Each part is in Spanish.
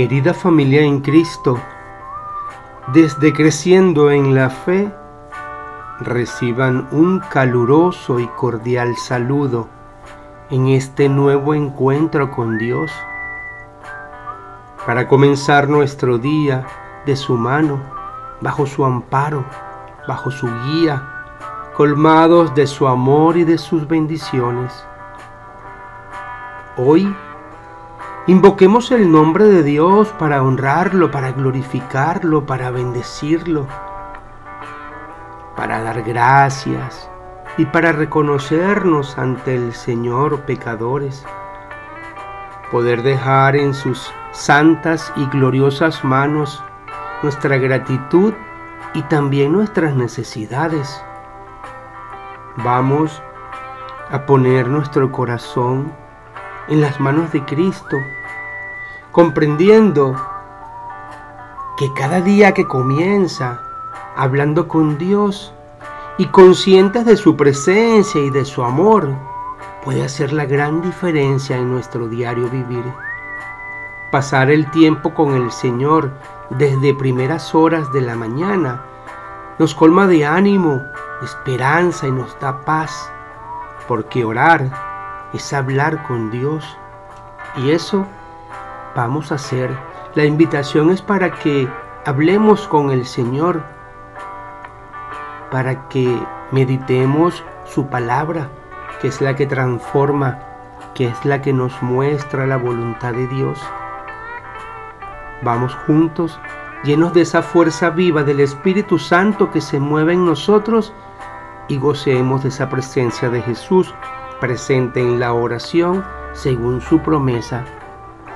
Querida familia en Cristo, desde creciendo en la fe, reciban un caluroso y cordial saludo en este nuevo encuentro con Dios. Para comenzar nuestro día de su mano, bajo su amparo, bajo su guía, colmados de su amor y de sus bendiciones. Hoy Invoquemos el nombre de Dios para honrarlo, para glorificarlo, para bendecirlo, para dar gracias y para reconocernos ante el Señor pecadores. Poder dejar en sus santas y gloriosas manos nuestra gratitud y también nuestras necesidades. Vamos a poner nuestro corazón en las manos de Cristo, comprendiendo que cada día que comienza hablando con Dios y conscientes de su presencia y de su amor, puede hacer la gran diferencia en nuestro diario vivir. Pasar el tiempo con el Señor desde primeras horas de la mañana nos colma de ánimo, esperanza y nos da paz, porque orar es hablar con Dios. Y eso vamos a hacer. La invitación es para que hablemos con el Señor, para que meditemos su palabra, que es la que transforma, que es la que nos muestra la voluntad de Dios. Vamos juntos, llenos de esa fuerza viva del Espíritu Santo que se mueve en nosotros y gocemos de esa presencia de Jesús presente en la oración según su promesa.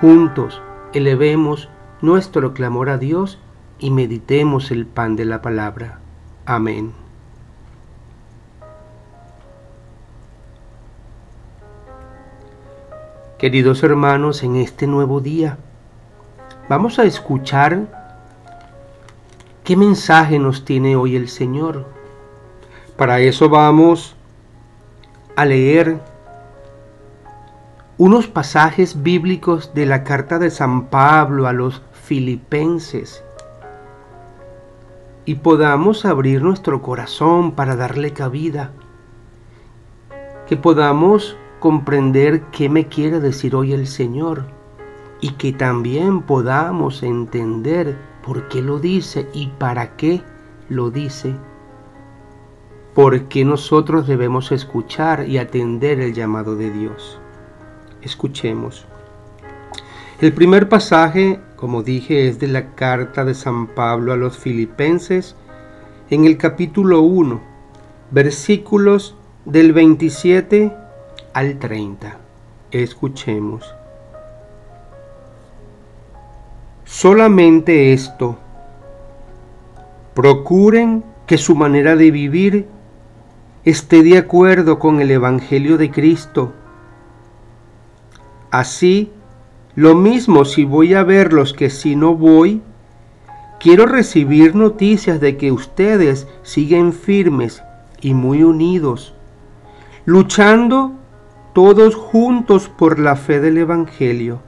Juntos elevemos nuestro clamor a Dios y meditemos el pan de la palabra. Amén. Queridos hermanos, en este nuevo día vamos a escuchar qué mensaje nos tiene hoy el Señor. Para eso vamos a leer unos pasajes bíblicos de la carta de San Pablo a los filipenses y podamos abrir nuestro corazón para darle cabida, que podamos comprender qué me quiere decir hoy el Señor y que también podamos entender por qué lo dice y para qué lo dice porque nosotros debemos escuchar y atender el llamado de Dios. Escuchemos. El primer pasaje, como dije, es de la carta de San Pablo a los filipenses en el capítulo 1, versículos del 27 al 30. Escuchemos. Solamente esto. Procuren que su manera de vivir esté de acuerdo con el Evangelio de Cristo. Así, lo mismo si voy a verlos que si no voy, quiero recibir noticias de que ustedes siguen firmes y muy unidos, luchando todos juntos por la fe del Evangelio,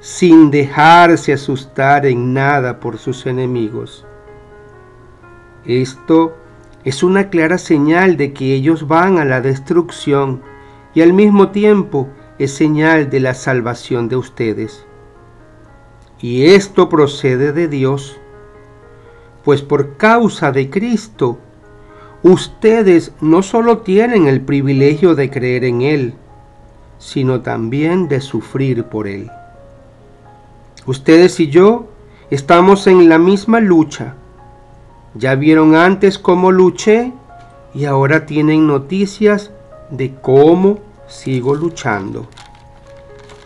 sin dejarse asustar en nada por sus enemigos. Esto es una clara señal de que ellos van a la destrucción y al mismo tiempo es señal de la salvación de ustedes. Y esto procede de Dios, pues por causa de Cristo, ustedes no solo tienen el privilegio de creer en Él, sino también de sufrir por Él. Ustedes y yo estamos en la misma lucha ya vieron antes cómo luché y ahora tienen noticias de cómo sigo luchando.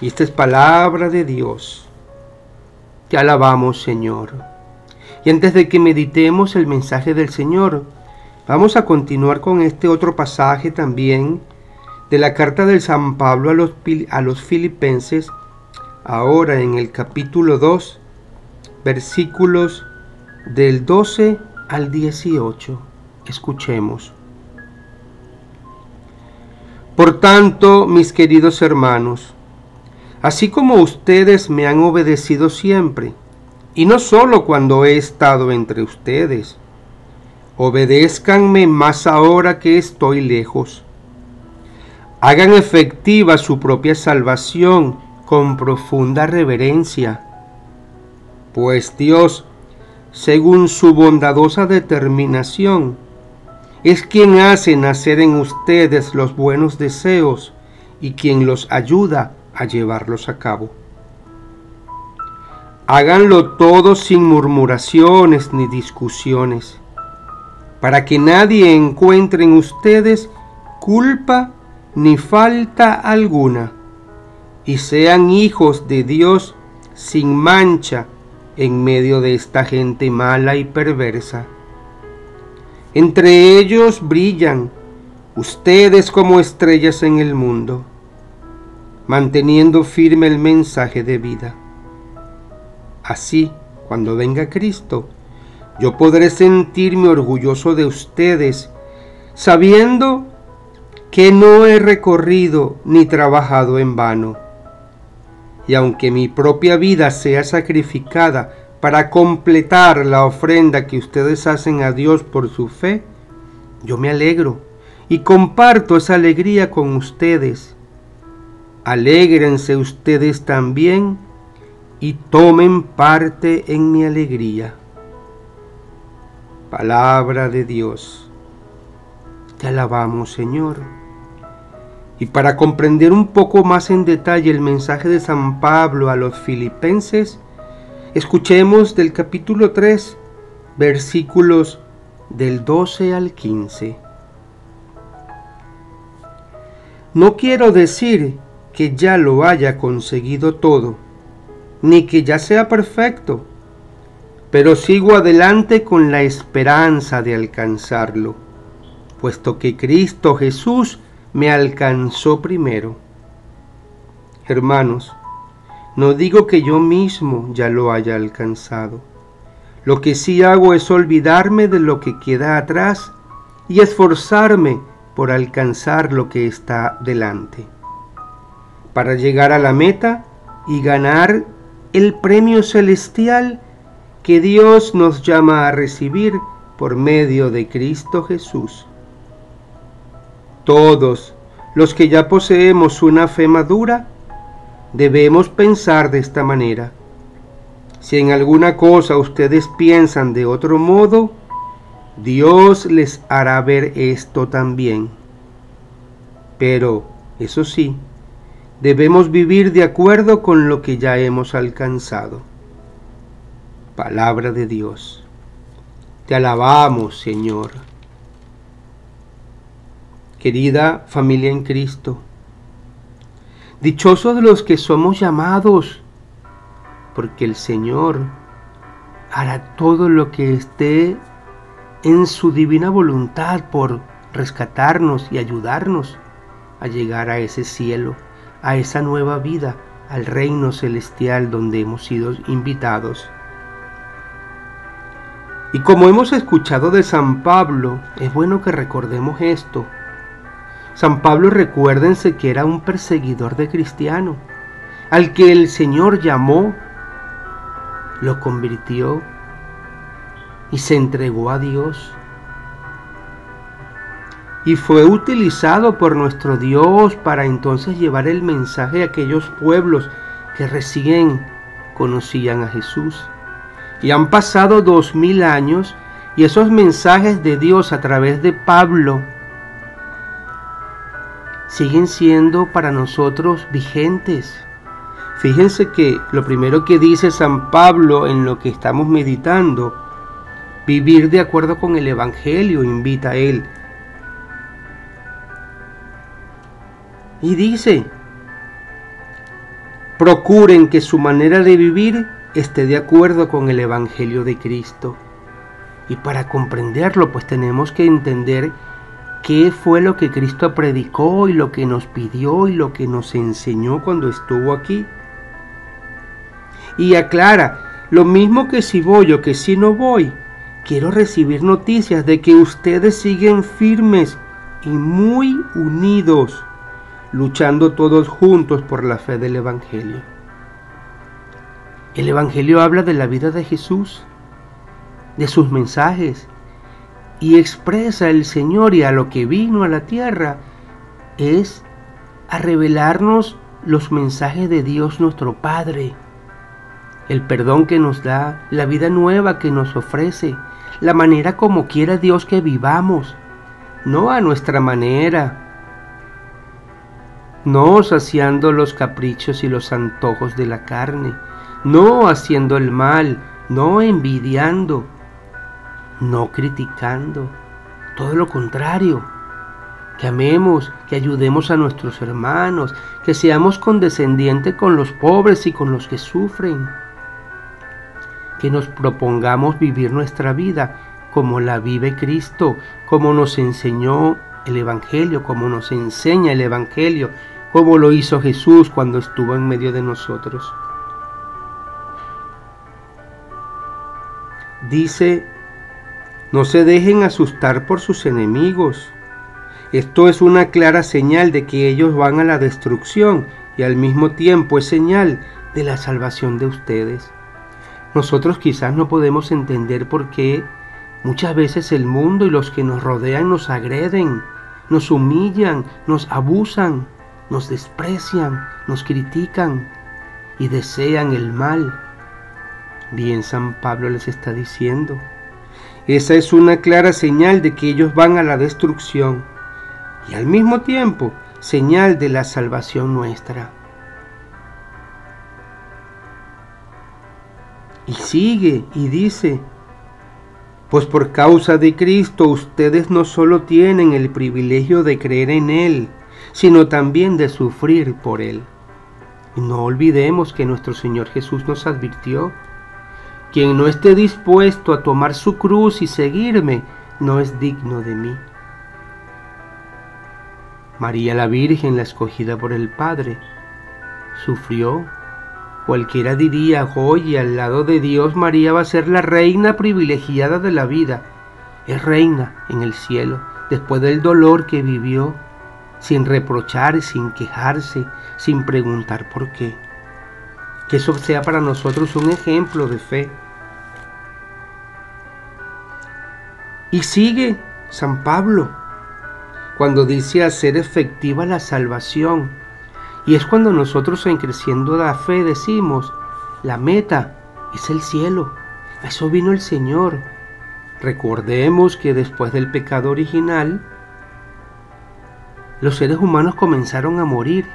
Y esta es palabra de Dios. Te alabamos, Señor. Y antes de que meditemos el mensaje del Señor, vamos a continuar con este otro pasaje también de la carta del San Pablo a los, a los filipenses, ahora en el capítulo 2, versículos del 12 al 18. Escuchemos. Por tanto, mis queridos hermanos, así como ustedes me han obedecido siempre, y no solo cuando he estado entre ustedes. Obedézcanme más ahora que estoy lejos. Hagan efectiva su propia salvación con profunda reverencia, pues Dios, según su bondadosa determinación, es quien hace nacer en ustedes los buenos deseos y quien los ayuda a llevarlos a cabo. Háganlo todo sin murmuraciones ni discusiones, para que nadie encuentre en ustedes culpa ni falta alguna, y sean hijos de Dios sin mancha en medio de esta gente mala y perversa. Entre ellos brillan ustedes como estrellas en el mundo manteniendo firme el mensaje de vida. Así, cuando venga Cristo, yo podré sentirme orgulloso de ustedes, sabiendo que no he recorrido ni trabajado en vano. Y aunque mi propia vida sea sacrificada para completar la ofrenda que ustedes hacen a Dios por su fe, yo me alegro y comparto esa alegría con ustedes Alégrense ustedes también y tomen parte en mi alegría. Palabra de Dios. Te alabamos, Señor. Y para comprender un poco más en detalle el mensaje de San Pablo a los filipenses, escuchemos del capítulo 3, versículos del 12 al 15. No quiero decir que ya lo haya conseguido todo, ni que ya sea perfecto, pero sigo adelante con la esperanza de alcanzarlo, puesto que Cristo Jesús me alcanzó primero. Hermanos, no digo que yo mismo ya lo haya alcanzado. Lo que sí hago es olvidarme de lo que queda atrás y esforzarme por alcanzar lo que está delante para llegar a la meta y ganar el premio celestial que Dios nos llama a recibir por medio de Cristo Jesús. Todos los que ya poseemos una fe madura, debemos pensar de esta manera. Si en alguna cosa ustedes piensan de otro modo, Dios les hará ver esto también. Pero, eso sí, debemos vivir de acuerdo con lo que ya hemos alcanzado. Palabra de Dios. Te alabamos, Señor. Querida familia en Cristo, dichosos los que somos llamados, porque el Señor hará todo lo que esté en su divina voluntad por rescatarnos y ayudarnos a llegar a ese cielo a esa nueva vida, al reino celestial donde hemos sido invitados. Y como hemos escuchado de San Pablo, es bueno que recordemos esto. San Pablo recuérdense que era un perseguidor de cristiano, al que el Señor llamó, lo convirtió y se entregó a Dios y fue utilizado por nuestro Dios para entonces llevar el mensaje a aquellos pueblos que recién conocían a Jesús. Y han pasado dos mil años y esos mensajes de Dios a través de Pablo siguen siendo para nosotros vigentes. Fíjense que lo primero que dice San Pablo en lo que estamos meditando, vivir de acuerdo con el Evangelio, invita a él Y dice, procuren que su manera de vivir esté de acuerdo con el Evangelio de Cristo. Y para comprenderlo, pues tenemos que entender qué fue lo que Cristo predicó y lo que nos pidió y lo que nos enseñó cuando estuvo aquí. Y aclara, lo mismo que si voy o que si no voy, quiero recibir noticias de que ustedes siguen firmes y muy unidos luchando todos juntos por la fe del Evangelio. El Evangelio habla de la vida de Jesús, de sus mensajes, y expresa el Señor y a lo que vino a la tierra es a revelarnos los mensajes de Dios nuestro Padre, el perdón que nos da, la vida nueva que nos ofrece, la manera como quiera Dios que vivamos, no a nuestra manera, no saciando los caprichos y los antojos de la carne, no haciendo el mal, no envidiando, no criticando, todo lo contrario, que amemos, que ayudemos a nuestros hermanos, que seamos condescendientes con los pobres y con los que sufren, que nos propongamos vivir nuestra vida como la vive Cristo, como nos enseñó el Evangelio, como nos enseña el Evangelio, como lo hizo Jesús cuando estuvo en medio de nosotros. Dice, no se dejen asustar por sus enemigos. Esto es una clara señal de que ellos van a la destrucción y al mismo tiempo es señal de la salvación de ustedes. Nosotros quizás no podemos entender por qué muchas veces el mundo y los que nos rodean nos agreden, nos humillan, nos abusan, nos desprecian, nos critican y desean el mal. Bien San Pablo les está diciendo. Esa es una clara señal de que ellos van a la destrucción y al mismo tiempo señal de la salvación nuestra. Y sigue y dice, pues por causa de Cristo ustedes no solo tienen el privilegio de creer en Él, sino también de sufrir por Él. Y no olvidemos que nuestro Señor Jesús nos advirtió, quien no esté dispuesto a tomar su cruz y seguirme, no es digno de mí. María la Virgen, la escogida por el Padre, sufrió Cualquiera diría, oye, al lado de Dios María va a ser la reina privilegiada de la vida. Es reina en el cielo, después del dolor que vivió, sin reprochar, sin quejarse, sin preguntar por qué. Que eso sea para nosotros un ejemplo de fe. Y sigue San Pablo cuando dice hacer efectiva la salvación y es cuando nosotros en creciendo la fe decimos, la meta es el cielo. Eso vino el Señor. Recordemos que después del pecado original, los seres humanos comenzaron a morir.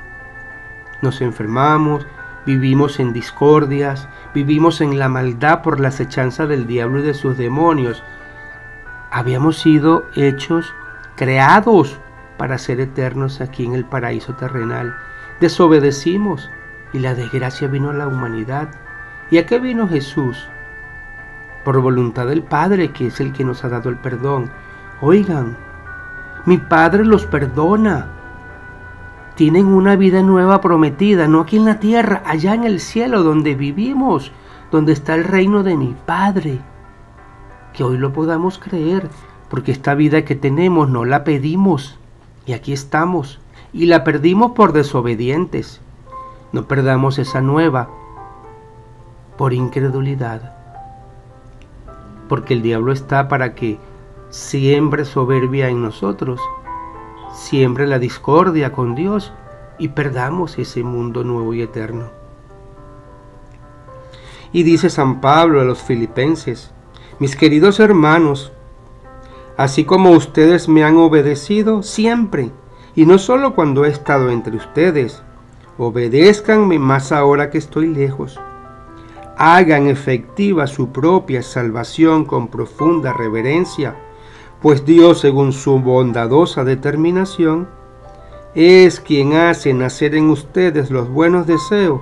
Nos enfermamos, vivimos en discordias, vivimos en la maldad por la acechanza del diablo y de sus demonios. Habíamos sido hechos, creados para ser eternos aquí en el paraíso terrenal desobedecimos y la desgracia vino a la humanidad. ¿Y a qué vino Jesús? Por voluntad del Padre, que es el que nos ha dado el perdón. Oigan, mi Padre los perdona. Tienen una vida nueva prometida, no aquí en la tierra, allá en el cielo donde vivimos, donde está el reino de mi Padre. Que hoy lo podamos creer, porque esta vida que tenemos no la pedimos y aquí estamos y la perdimos por desobedientes. No perdamos esa nueva por incredulidad. Porque el diablo está para que siembre soberbia en nosotros, siembre la discordia con Dios y perdamos ese mundo nuevo y eterno. Y dice San Pablo a los filipenses, mis queridos hermanos, así como ustedes me han obedecido siempre, y no solo cuando he estado entre ustedes. Obedézcanme más ahora que estoy lejos. Hagan efectiva su propia salvación con profunda reverencia, pues Dios, según su bondadosa determinación, es quien hace nacer en ustedes los buenos deseos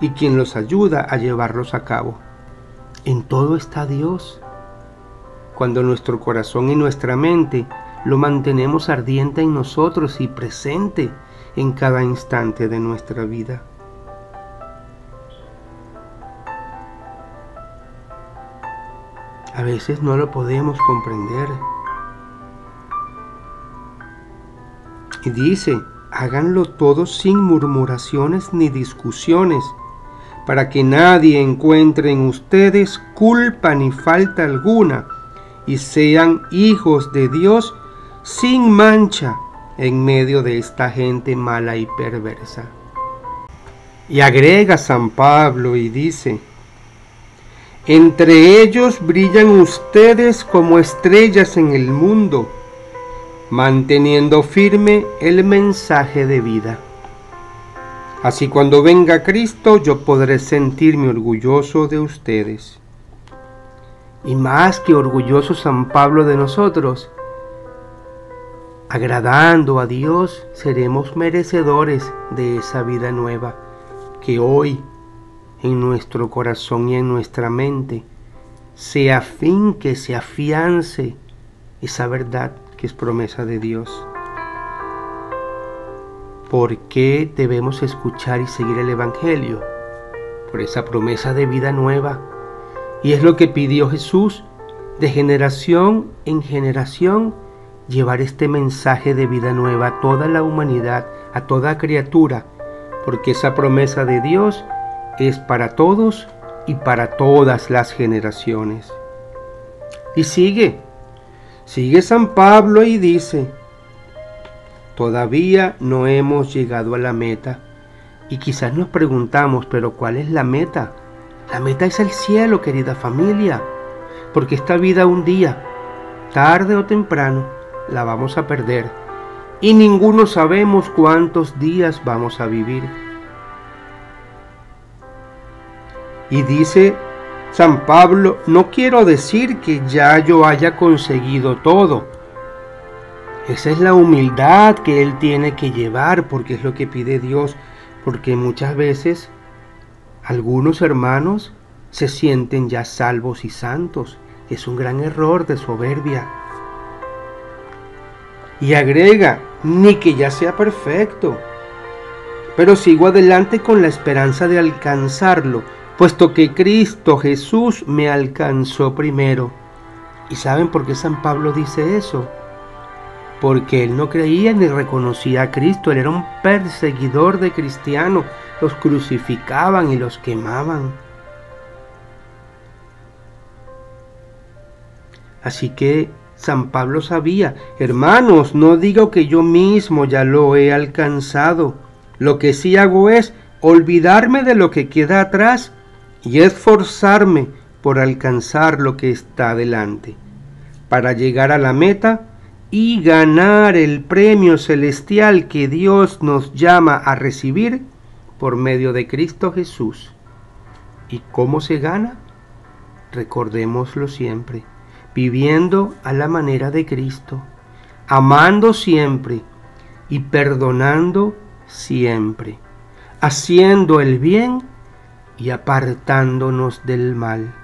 y quien los ayuda a llevarlos a cabo. En todo está Dios. Cuando nuestro corazón y nuestra mente lo mantenemos ardiente en nosotros y presente en cada instante de nuestra vida. A veces no lo podemos comprender. Y dice, háganlo todos sin murmuraciones ni discusiones, para que nadie encuentre en ustedes culpa ni falta alguna, y sean hijos de Dios sin mancha en medio de esta gente mala y perversa. Y agrega San Pablo y dice, entre ellos brillan ustedes como estrellas en el mundo, manteniendo firme el mensaje de vida. Así cuando venga Cristo yo podré sentirme orgulloso de ustedes. Y más que orgulloso San Pablo de nosotros, agradando a Dios, seremos merecedores de esa vida nueva que hoy en nuestro corazón y en nuestra mente sea fin que se afiance esa verdad que es promesa de Dios. ¿Por qué debemos escuchar y seguir el Evangelio? Por esa promesa de vida nueva. Y es lo que pidió Jesús de generación en generación, llevar este mensaje de vida nueva a toda la humanidad, a toda criatura, porque esa promesa de Dios es para todos y para todas las generaciones. Y sigue, sigue San Pablo y dice, todavía no hemos llegado a la meta. Y quizás nos preguntamos, pero ¿cuál es la meta? La meta es el cielo, querida familia, porque esta vida un día, tarde o temprano, la vamos a perder. Y ninguno sabemos cuántos días vamos a vivir. Y dice San Pablo, no quiero decir que ya yo haya conseguido todo. Esa es la humildad que él tiene que llevar porque es lo que pide Dios, porque muchas veces algunos hermanos se sienten ya salvos y santos. Es un gran error de soberbia. Y agrega, ni que ya sea perfecto, pero sigo adelante con la esperanza de alcanzarlo puesto que Cristo Jesús me alcanzó primero. ¿Y saben por qué San Pablo dice eso? Porque él no creía ni reconocía a Cristo, él era un perseguidor de cristianos, los crucificaban y los quemaban. Así que San Pablo sabía, hermanos, no digo que yo mismo ya lo he alcanzado, lo que sí hago es olvidarme de lo que queda atrás y esforzarme por alcanzar lo que está delante, para llegar a la meta y ganar el premio celestial que Dios nos llama a recibir por medio de Cristo Jesús. ¿Y cómo se gana? Recordémoslo siempre, viviendo a la manera de Cristo, amando siempre y perdonando siempre, haciendo el bien y apartándonos del mal.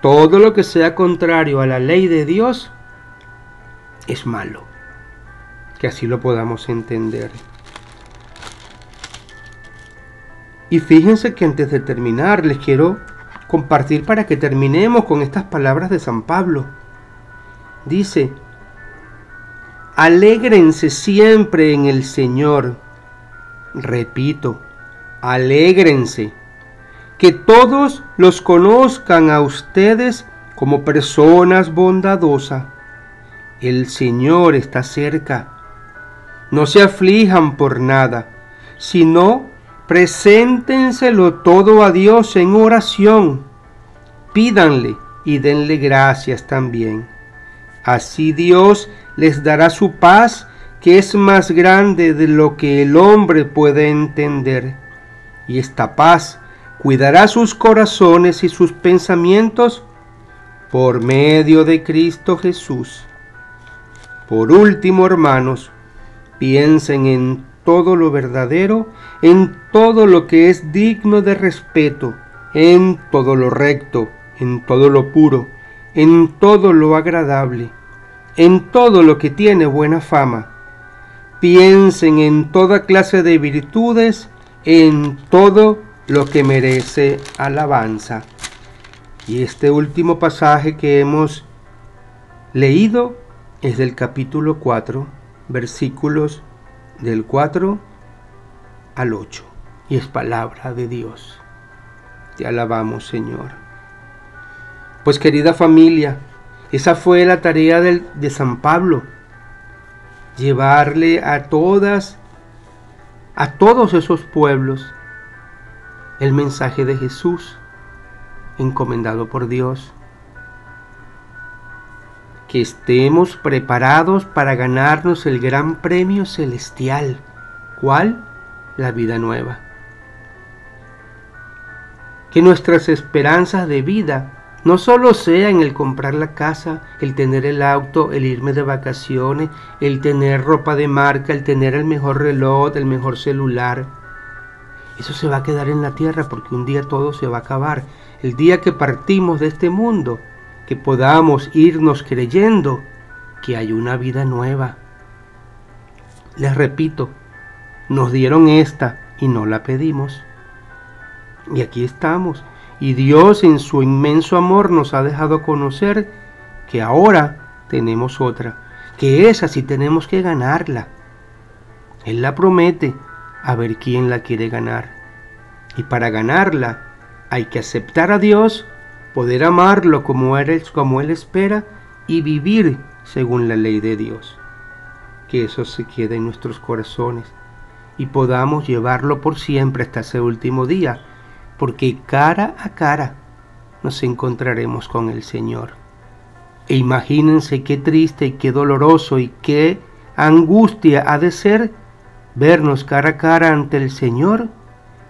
Todo lo que sea contrario a la ley de Dios es malo. Que así lo podamos entender. Y fíjense que antes de terminar les quiero compartir para que terminemos con estas palabras de San Pablo. Dice, alégrense siempre en el Señor. Repito, alégrense, que todos los conozcan a ustedes como personas bondadosas. El Señor está cerca. No se aflijan por nada, sino preséntenselo todo a Dios en oración. Pídanle y denle gracias también. Así Dios les dará su paz, que es más grande de lo que el hombre puede entender y esta paz cuidará sus corazones y sus pensamientos por medio de Cristo Jesús. Por último, hermanos, piensen en todo lo verdadero, en todo lo que es digno de respeto, en todo lo recto, en todo lo puro, en todo lo agradable, en todo lo que tiene buena fama. Piensen en toda clase de virtudes en todo lo que merece alabanza. Y este último pasaje que hemos leído es del capítulo 4, versículos del 4 al 8. Y es palabra de Dios. Te alabamos, Señor. Pues querida familia, esa fue la tarea de San Pablo. Llevarle a todas, a todos esos pueblos, el mensaje de Jesús, encomendado por Dios que estemos preparados para ganarnos el gran premio celestial. ¿Cuál? La vida nueva. Que nuestras esperanzas de vida no solo sean el comprar la casa, el tener el auto, el irme de vacaciones, el tener ropa de marca, el tener el mejor reloj, el mejor celular. Eso se va a quedar en la tierra porque un día todo se va a acabar. El día que partimos de este mundo, que podamos irnos creyendo que hay una vida nueva. Les repito, nos dieron esta y no la pedimos. Y aquí estamos. Y Dios en su inmenso amor nos ha dejado conocer que ahora tenemos otra, que esa sí tenemos que ganarla. Él la promete, a ver quién la quiere ganar. Y para ganarla hay que aceptar a Dios poder amarlo como Él, como él espera y vivir según la ley de Dios. Que eso se quede en nuestros corazones y podamos llevarlo por siempre hasta ese último día, porque cara a cara nos encontraremos con el Señor. E imagínense qué triste y qué doloroso y qué angustia ha de ser vernos cara a cara ante el Señor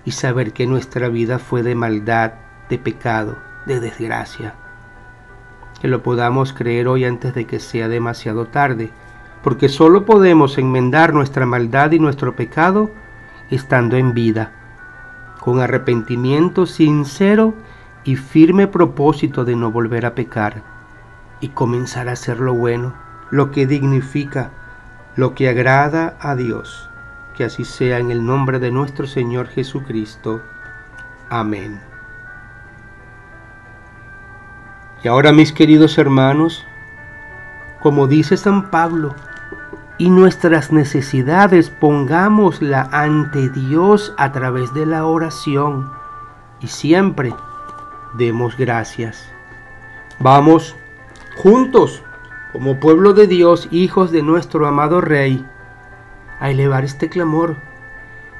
y saber que nuestra vida fue de maldad, de pecado de desgracia. Que lo podamos creer hoy antes de que sea demasiado tarde, porque solo podemos enmendar nuestra maldad y nuestro pecado estando en vida, con arrepentimiento sincero y firme propósito de no volver a pecar y comenzar a hacer lo bueno, lo que dignifica, lo que agrada a Dios. Que así sea en el nombre de nuestro Señor Jesucristo. Amén. Y ahora mis queridos hermanos, como dice San Pablo, y nuestras necesidades pongámosla ante Dios a través de la oración y siempre demos gracias. Vamos juntos, como pueblo de Dios, hijos de nuestro amado Rey, a elevar este clamor,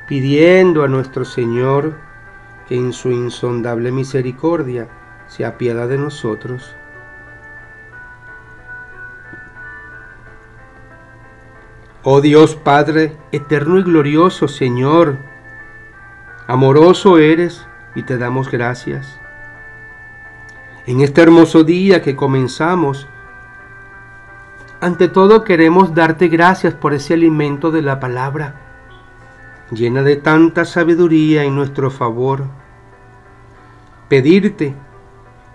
pidiendo a nuestro Señor que en su insondable misericordia se apiada de nosotros. Oh Dios Padre, eterno y glorioso Señor, amoroso eres y te damos gracias. En este hermoso día que comenzamos, ante todo queremos darte gracias por ese alimento de la palabra, llena de tanta sabiduría en nuestro favor. Pedirte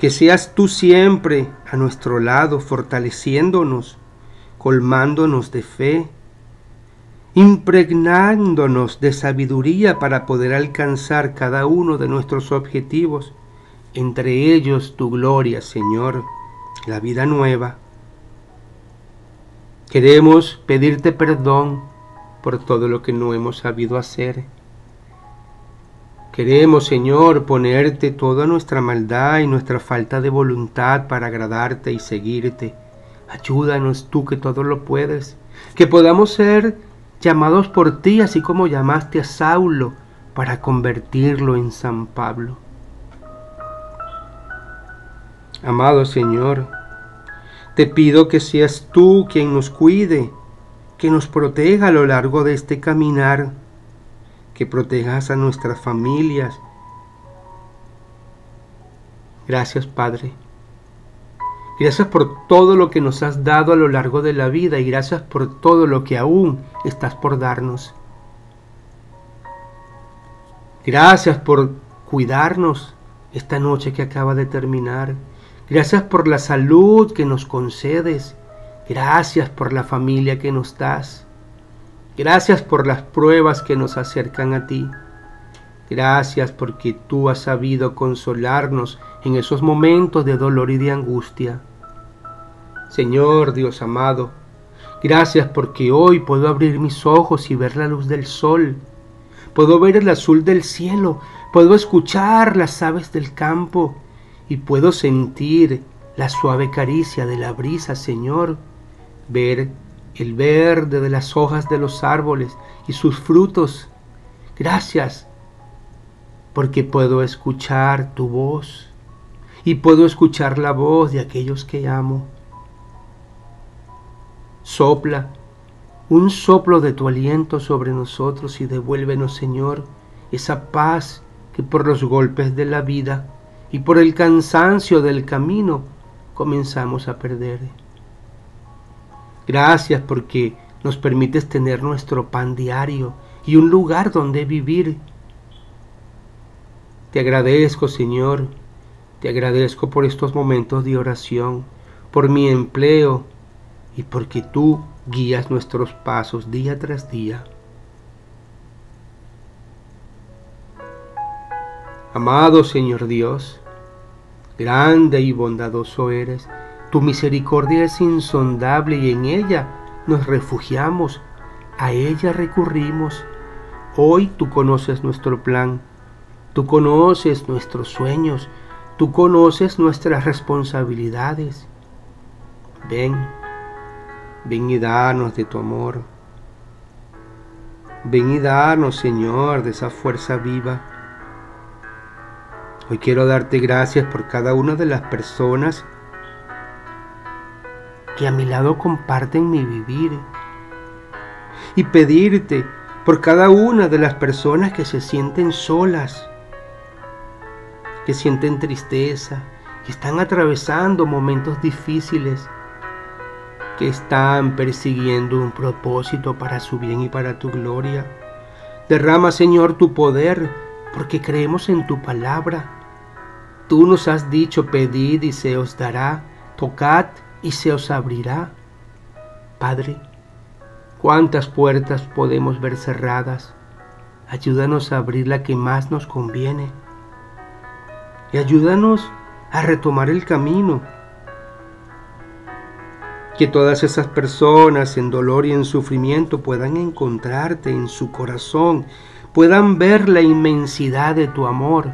que seas tú siempre a nuestro lado, fortaleciéndonos, colmándonos de fe, impregnándonos de sabiduría para poder alcanzar cada uno de nuestros objetivos, entre ellos tu gloria, Señor, la vida nueva. Queremos pedirte perdón por todo lo que no hemos sabido hacer Queremos, Señor, ponerte toda nuestra maldad y nuestra falta de voluntad para agradarte y seguirte. Ayúdanos tú que todo lo puedes, que podamos ser llamados por ti así como llamaste a Saulo para convertirlo en San Pablo. Amado Señor, te pido que seas tú quien nos cuide, que nos proteja a lo largo de este caminar que protejas a nuestras familias. Gracias Padre. Gracias por todo lo que nos has dado a lo largo de la vida y gracias por todo lo que aún estás por darnos. Gracias por cuidarnos esta noche que acaba de terminar. Gracias por la salud que nos concedes. Gracias por la familia que nos das. Gracias por las pruebas que nos acercan a ti. Gracias porque tú has sabido consolarnos en esos momentos de dolor y de angustia. Señor Dios amado, Gracias porque hoy puedo abrir mis ojos y ver la luz del sol. Puedo ver el azul del cielo, puedo escuchar las aves del campo y puedo sentir la suave caricia de la brisa, Señor, ver el verde de las hojas de los árboles y sus frutos. Gracias porque puedo escuchar tu voz y puedo escuchar la voz de aquellos que amo. Sopla un soplo de tu aliento sobre nosotros y devuélvenos, Señor, esa paz que por los golpes de la vida y por el cansancio del camino comenzamos a perder. Gracias porque nos permites tener nuestro pan diario y un lugar donde vivir. Te agradezco, Señor, te agradezco por estos momentos de oración, por mi empleo y porque tú guías nuestros pasos día tras día. Amado Señor Dios, grande y bondadoso eres, tu misericordia es insondable y en ella nos refugiamos, a ella recurrimos. Hoy tú conoces nuestro plan, tú conoces nuestros sueños, tú conoces nuestras responsabilidades. Ven, ven y danos de tu amor. Ven y danos, Señor, de esa fuerza viva. Hoy quiero darte gracias por cada una de las personas que a mi lado comparten mi vivir. Y pedirte por cada una de las personas que se sienten solas, que sienten tristeza, que están atravesando momentos difíciles, que están persiguiendo un propósito para su bien y para tu gloria. Derrama, Señor, tu poder, porque creemos en tu palabra. Tú nos has dicho, pedid y se os dará, tocad y se os abrirá. Padre, cuántas puertas podemos ver cerradas. Ayúdanos a abrir la que más nos conviene. Y ayúdanos a retomar el camino. Que todas esas personas en dolor y en sufrimiento puedan encontrarte en su corazón, puedan ver la inmensidad de tu amor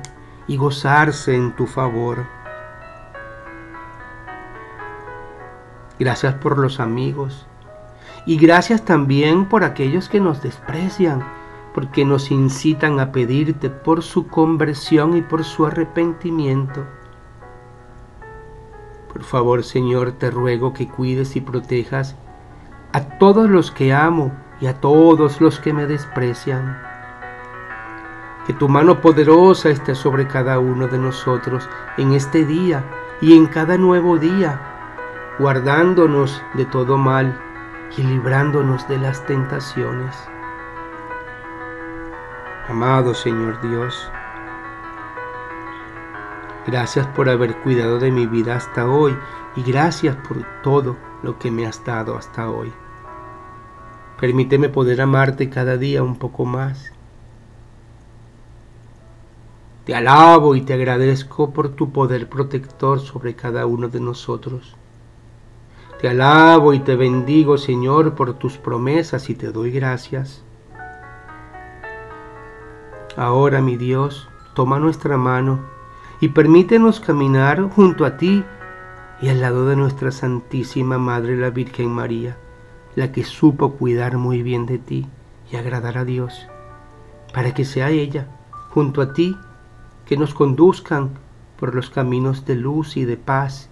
y gozarse en tu favor. Gracias por los amigos. Y gracias también por aquellos que nos desprecian, porque nos incitan a pedirte por su conversión y por su arrepentimiento. Por favor, Señor, te ruego que cuides y protejas a todos los que amo y a todos los que me desprecian. Que tu mano poderosa esté sobre cada uno de nosotros en este día y en cada nuevo día guardándonos de todo mal y librándonos de las tentaciones. Amado Señor Dios, gracias por haber cuidado de mi vida hasta hoy y gracias por todo lo que me has dado hasta hoy. Permíteme poder amarte cada día un poco más. Te alabo y te agradezco por tu poder protector sobre cada uno de nosotros. Te alabo y te bendigo, Señor, por tus promesas y te doy gracias. Ahora, mi Dios, toma nuestra mano y permítenos caminar junto a ti y al lado de nuestra Santísima Madre la Virgen María, la que supo cuidar muy bien de ti y agradar a Dios, para que sea ella, junto a ti, que nos conduzcan por los caminos de luz y de paz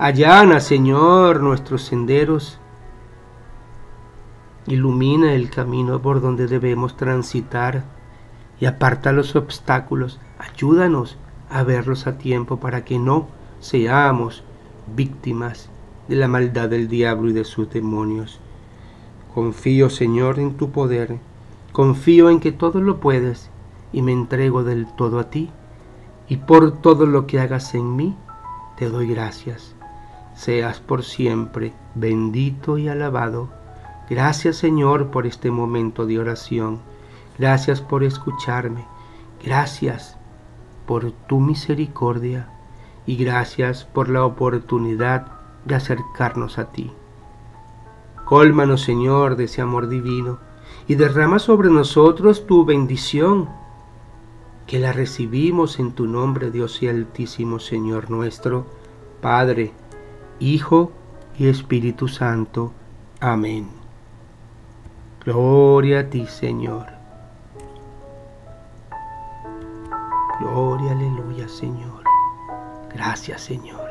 Allana, Señor, nuestros senderos. Ilumina el camino por donde debemos transitar y aparta los obstáculos. Ayúdanos a verlos a tiempo para que no seamos víctimas de la maldad del diablo y de sus demonios. Confío, Señor, en tu poder. Confío en que todo lo puedes y me entrego del todo a ti. Y por todo lo que hagas en mí, te doy gracias seas por siempre bendito y alabado. Gracias Señor por este momento de oración. Gracias por escucharme. Gracias por tu misericordia y gracias por la oportunidad de acercarnos a ti. Cólmanos, Señor, de ese amor divino y derrama sobre nosotros tu bendición, que la recibimos en tu nombre, Dios y Altísimo Señor nuestro, Padre, Hijo y Espíritu Santo. Amén. Gloria a ti, Señor. Gloria, aleluya, Señor. Gracias, Señor.